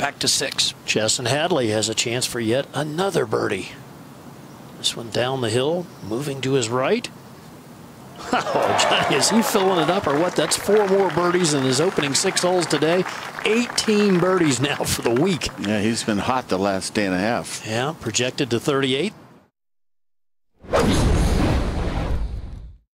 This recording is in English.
back to six. Chesson Hadley has a chance for yet another birdie. This one down the hill, moving to his right. Oh, Johnny, is he filling it up or what? That's four more birdies in his opening six holes today. 18 birdies now for the week. Yeah, he's been hot the last day and a half. Yeah, projected to 38.